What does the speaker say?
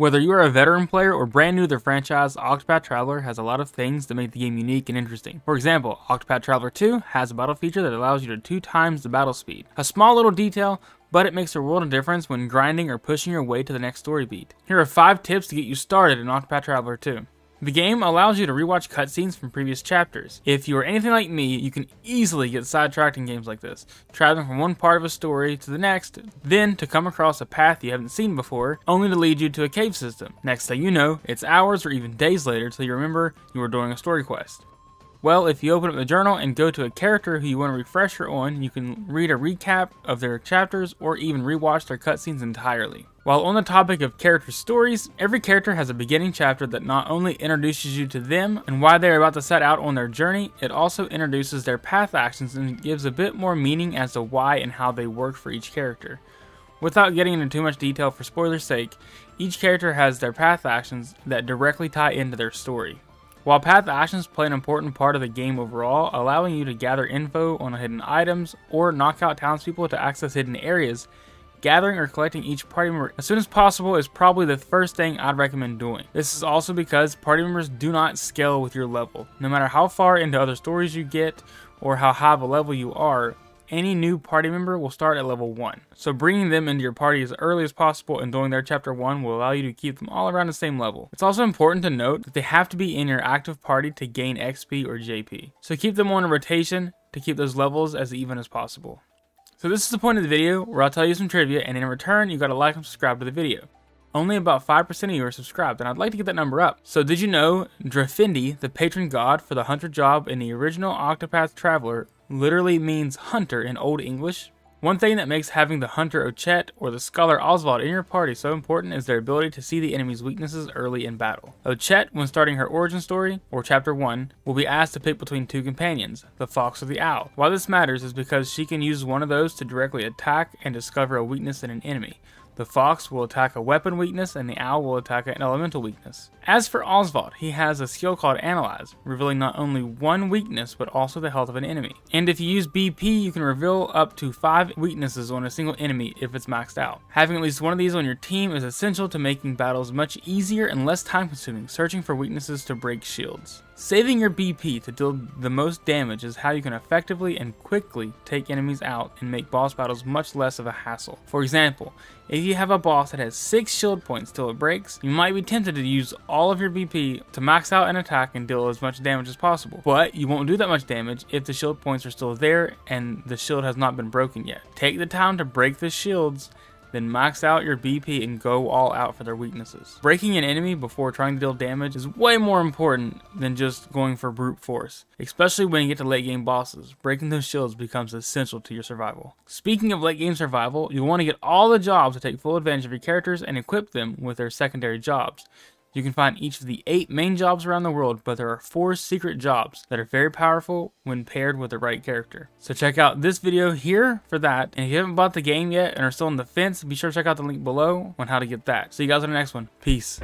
Whether you are a veteran player or brand new to the franchise, Octopath Traveler has a lot of things that make the game unique and interesting. For example, Octopath Traveler 2 has a battle feature that allows you to two times the battle speed. A small little detail, but it makes a world of difference when grinding or pushing your way to the next story beat. Here are 5 tips to get you started in Octopath Traveler 2. The game allows you to rewatch cutscenes from previous chapters. If you are anything like me, you can easily get sidetracked in games like this, traveling from one part of a story to the next, then to come across a path you haven't seen before, only to lead you to a cave system. Next thing you know, it's hours or even days later till you remember you were doing a story quest. Well, if you open up the journal and go to a character who you want to refresh refresher on, you can read a recap of their chapters or even rewatch their cutscenes entirely. While on the topic of character stories, every character has a beginning chapter that not only introduces you to them and why they are about to set out on their journey, it also introduces their path actions and gives a bit more meaning as to why and how they work for each character. Without getting into too much detail for spoiler's sake, each character has their path actions that directly tie into their story. While path actions play an important part of the game overall, allowing you to gather info on hidden items or knock out townspeople to access hidden areas, gathering or collecting each party member as soon as possible is probably the first thing I'd recommend doing. This is also because party members do not scale with your level. No matter how far into other stories you get or how high of a level you are, any new party member will start at level 1. So bringing them into your party as early as possible and doing their chapter 1 will allow you to keep them all around the same level. It's also important to note that they have to be in your active party to gain XP or JP. So keep them on a rotation to keep those levels as even as possible. So this is the point of the video where I'll tell you some trivia and in return you gotta like and subscribe to the video. Only about 5% of you are subscribed, and I'd like to get that number up. So did you know Draefendi, the patron god for the hunter job in the original Octopath Traveler, literally means hunter in Old English. One thing that makes having the Hunter Ochette or the Scholar Oswald in your party so important is their ability to see the enemy's weaknesses early in battle. Ochette, when starting her origin story, or chapter 1, will be asked to pick between two companions, the fox or the owl. Why this matters is because she can use one of those to directly attack and discover a weakness in an enemy. The fox will attack a weapon weakness and the owl will attack an elemental weakness. As for Oswald, he has a skill called Analyze, revealing not only one weakness but also the health of an enemy. And if you use BP, you can reveal up to 5 weaknesses on a single enemy if it's maxed out. Having at least one of these on your team is essential to making battles much easier and less time consuming, searching for weaknesses to break shields. Saving your BP to deal the most damage is how you can effectively and quickly take enemies out and make boss battles much less of a hassle. For example, if you have a boss that has 6 shield points till it breaks, you might be tempted to use all of your BP to max out an attack and deal as much damage as possible. But you won't do that much damage if the shield points are still there and the shield has not been broken yet. Take the time to break the shields then max out your BP and go all out for their weaknesses. Breaking an enemy before trying to deal damage is way more important than just going for brute force, especially when you get to late game bosses. Breaking those shields becomes essential to your survival. Speaking of late game survival, you'll want to get all the jobs to take full advantage of your characters and equip them with their secondary jobs. You can find each of the eight main jobs around the world, but there are four secret jobs that are very powerful when paired with the right character. So check out this video here for that. And if you haven't bought the game yet and are still on the fence, be sure to check out the link below on how to get that. See you guys on the next one. Peace.